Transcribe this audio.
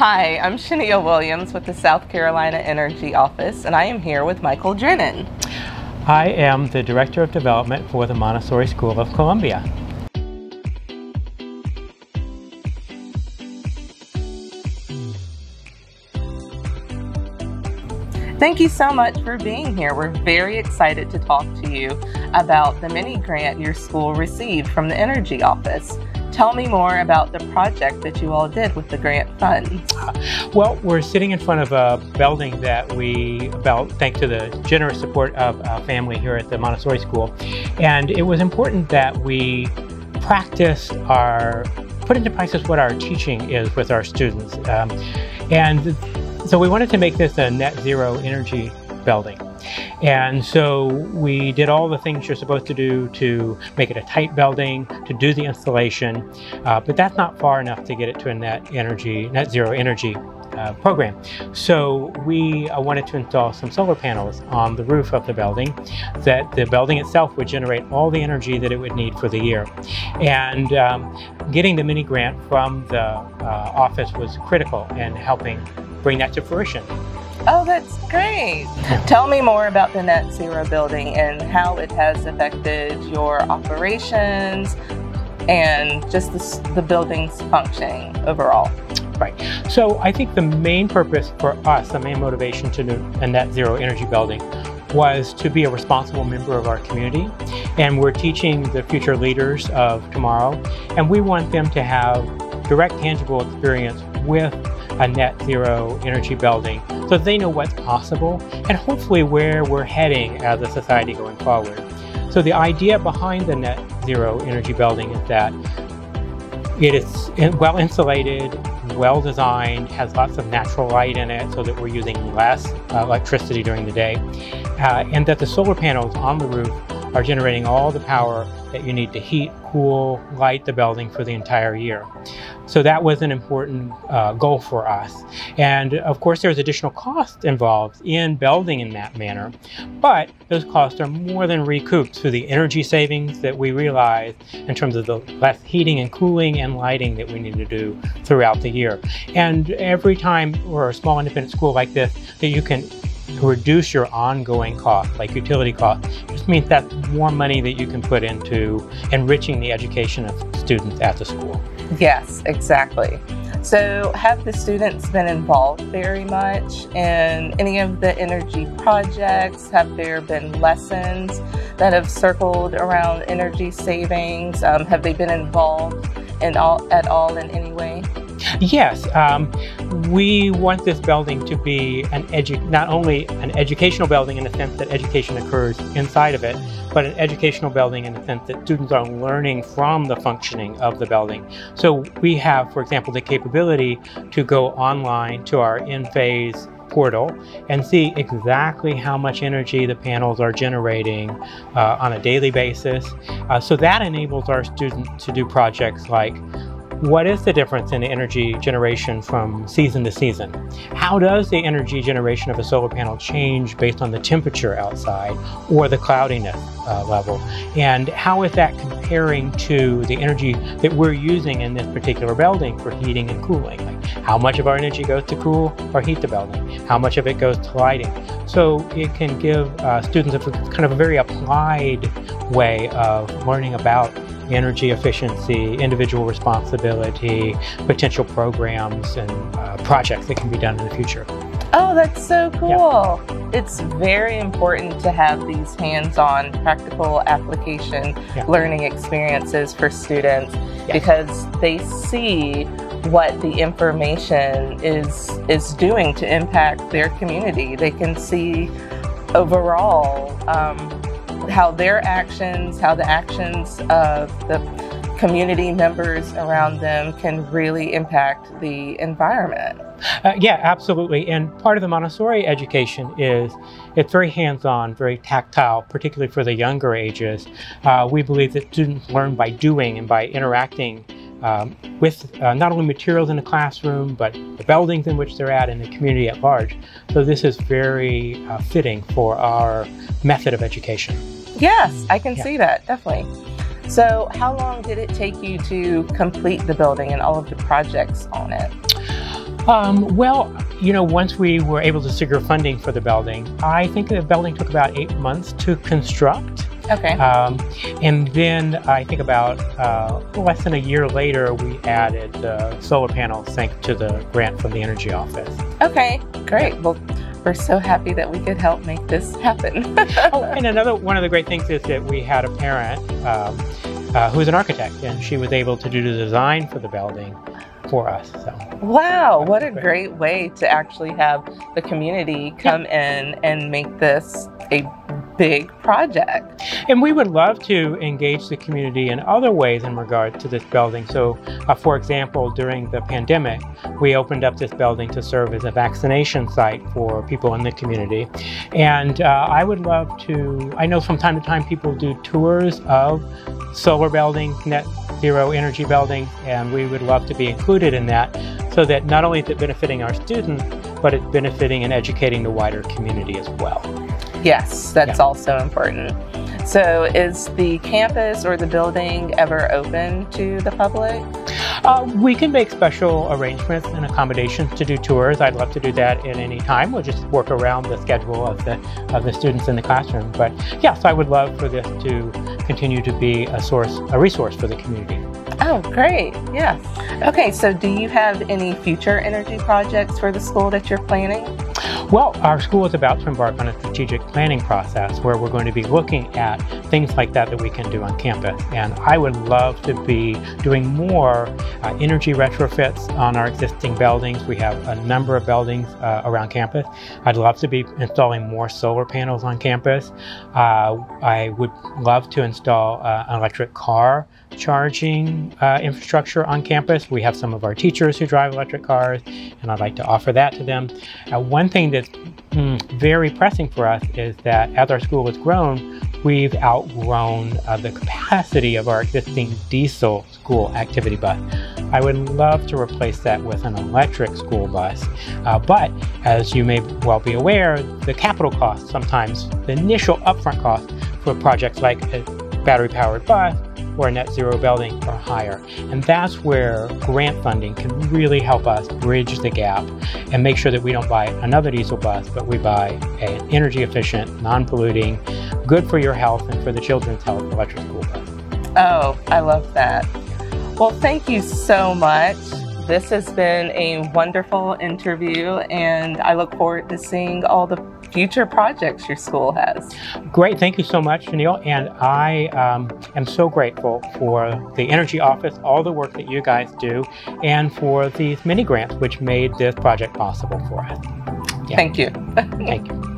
Hi, I'm Chenille Williams with the South Carolina Energy Office, and I am here with Michael Drennan. I am the Director of Development for the Montessori School of Columbia. Thank you so much for being here. We're very excited to talk to you about the mini grant your school received from the Energy Office. Tell me more about the project that you all did with the grant funds. Well, we're sitting in front of a building that we built thanks to the generous support of a family here at the Montessori School. And it was important that we practice our, put into practice what our teaching is with our students. Um, and so we wanted to make this a net zero energy building. And so we did all the things you're supposed to do to make it a tight building, to do the installation, uh, but that's not far enough to get it to a net energy, net zero energy uh, program. So we uh, wanted to install some solar panels on the roof of the building that the building itself would generate all the energy that it would need for the year. And um, getting the mini grant from the uh, office was critical in helping bring that to fruition. Oh, that's great. Tell me more about the Net Zero building and how it has affected your operations and just the, the building's functioning overall. Right. So I think the main purpose for us, the main motivation to do a net zero energy building was to be a responsible member of our community. And we're teaching the future leaders of tomorrow. And we want them to have direct, tangible experience with a net zero energy building so they know what's possible and hopefully where we're heading as a society going forward. So the idea behind the net zero energy building is that it is well insulated, well designed, has lots of natural light in it so that we're using less uh, electricity during the day, uh, and that the solar panels on the roof are generating all the power that you need to heat, cool, light the building for the entire year. So that was an important uh, goal for us. And of course, there's additional costs involved in building in that manner, but those costs are more than recouped through the energy savings that we realize in terms of the less heating and cooling and lighting that we need to do throughout the year. And every time we're a small independent school like this, that you can reduce your ongoing costs, like utility costs, just means that's more money that you can put into enriching the education of students at the school. Yes, exactly. So, have the students been involved very much in any of the energy projects? Have there been lessons that have circled around energy savings? Um, have they been involved in all, at all in any way? Yes, um, we want this building to be an edu- not only an educational building in the sense that education occurs inside of it, but an educational building in the sense that students are learning from the functioning of the building. So we have, for example, the capability to go online to our Enphase portal and see exactly how much energy the panels are generating uh, on a daily basis. Uh, so that enables our students to do projects like what is the difference in the energy generation from season to season? How does the energy generation of a solar panel change based on the temperature outside or the cloudiness uh, level? And how is that comparing to the energy that we're using in this particular building for heating and cooling? Like how much of our energy goes to cool or heat the building? How much of it goes to lighting? So it can give uh, students a kind of a very applied way of learning about energy efficiency, individual responsibility, potential programs and uh, projects that can be done in the future. Oh, that's so cool. Yeah. It's very important to have these hands on practical application yeah. learning experiences for students yeah. because they see what the information is is doing to impact their community. They can see overall um, how their actions, how the actions of the community members around them can really impact the environment. Uh, yeah, absolutely. And part of the Montessori education is it's very hands-on, very tactile, particularly for the younger ages. Uh, we believe that students learn by doing and by interacting um, with uh, not only materials in the classroom, but the buildings in which they're at and the community at large. So this is very uh, fitting for our method of education. Yes, I can yeah. see that, definitely. So, how long did it take you to complete the building and all of the projects on it? Um, well, you know, once we were able to secure funding for the building, I think the building took about eight months to construct. Okay. Um, and then I think about uh, less than a year later, we added the solar panel sink to the grant from the Energy Office. Okay, great. Well, we're so happy that we could help make this happen. oh, and another one of the great things is that we had a parent um, uh, who's an architect, and she was able to do the design for the building for us. So. Wow, what a great way to actually have the community come in and make this a big project. And we would love to engage the community in other ways in regard to this building. So, uh, for example, during the pandemic, we opened up this building to serve as a vaccination site for people in the community. And uh, I would love to, I know from time to time people do tours of solar buildings, net zero energy buildings, and we would love to be included in that so that not only is it benefiting our students, but it's benefiting and educating the wider community as well. Yes, that's yeah. also important. So, is the campus or the building ever open to the public? Uh, we can make special arrangements and accommodations to do tours. I'd love to do that at any time. We'll just work around the schedule of the of the students in the classroom. But yes, I would love for this to continue to be a source, a resource for the community. Oh, great! Yeah. Okay, so do you have any future energy projects for the school that you're planning? Well, our school is about to embark on a strategic planning process where we're going to be looking at things like that that we can do on campus. And I would love to be doing more uh, energy retrofits on our existing buildings. We have a number of buildings uh, around campus. I'd love to be installing more solar panels on campus. Uh, I would love to install uh, an electric car charging uh, infrastructure on campus. We have some of our teachers who drive electric cars, and I'd like to offer that to them. Uh, one thing that's mm, very pressing for us is that as our school has grown, we've outgrown uh, the capacity of our existing diesel school activity bus. I would love to replace that with an electric school bus, uh, but as you may well be aware, the capital cost, sometimes the initial upfront cost for projects like a battery powered bus or a net zero building or higher. And that's where grant funding can really help us bridge the gap and make sure that we don't buy another diesel bus, but we buy an energy efficient, non polluting, good for your health and for the children's health electric school bus. Oh, I love that. Well, thank you so much. This has been a wonderful interview, and I look forward to seeing all the future projects your school has. Great. Thank you so much, Chenille. And I um, am so grateful for the Energy Office, all the work that you guys do, and for these mini grants which made this project possible for us. Yeah. Thank you. Thank you.